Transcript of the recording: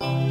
Bye.